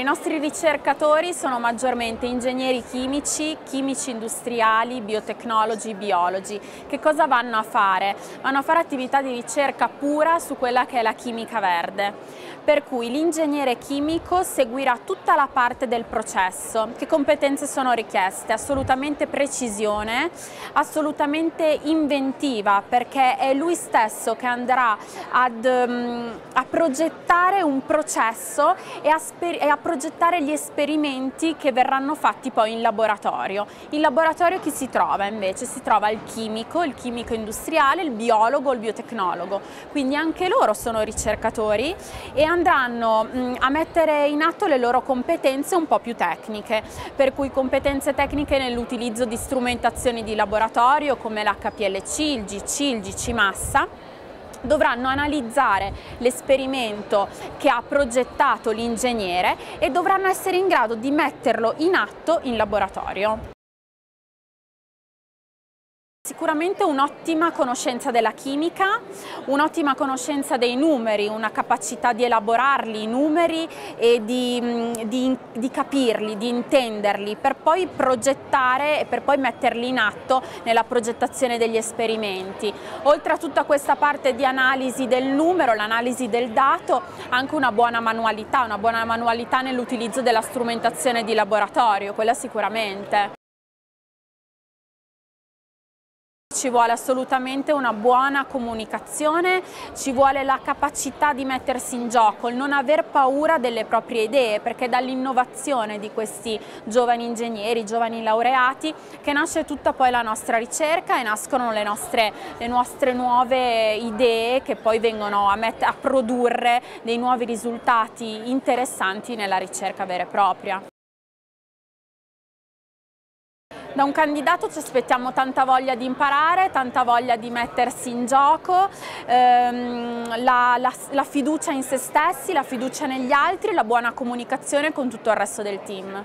I nostri ricercatori sono maggiormente ingegneri chimici, chimici industriali, biotecnologi, biologi. Che cosa vanno a fare? Vanno a fare attività di ricerca pura su quella che è la chimica verde. Per cui l'ingegnere chimico seguirà tutta la parte del processo. Che competenze sono richieste? Assolutamente precisione, assolutamente inventiva, perché è lui stesso che andrà ad, um, a progettare un processo e a, a progettare gli esperimenti che verranno fatti poi in laboratorio. In laboratorio chi si trova invece? Si trova il chimico, il chimico industriale, il biologo, il biotecnologo, quindi anche loro sono ricercatori e andranno mh, a mettere in atto le loro competenze un po' più tecniche, per cui competenze tecniche nell'utilizzo di strumentazioni di laboratorio come l'HPLC, il GC, il GC massa dovranno analizzare l'esperimento che ha progettato l'ingegnere e dovranno essere in grado di metterlo in atto in laboratorio. Sicuramente un'ottima conoscenza della chimica, un'ottima conoscenza dei numeri, una capacità di elaborarli i numeri e di, mm, di, di, capirli, di intenderli, per poi progettare e per poi metterli in atto nella progettazione degli esperimenti. Oltre a tutta questa parte di analisi del numero, l'analisi del dato, anche una buona manualità, una buona manualità nell'utilizzo della strumentazione di laboratorio, quella sicuramente. Ci vuole assolutamente una buona comunicazione, ci vuole la capacità di mettersi in gioco, il non aver paura delle proprie idee, perché dall'innovazione di questi giovani ingegneri, giovani laureati, che nasce tutta poi la nostra ricerca e nascono le nostre, le nostre nuove idee che poi vengono a, a produrre dei nuovi risultati interessanti nella ricerca vera e propria. Da un candidato ci aspettiamo tanta voglia di imparare, tanta voglia di mettersi in gioco, ehm, la, la, la fiducia in se stessi, la fiducia negli altri la buona comunicazione con tutto il resto del team.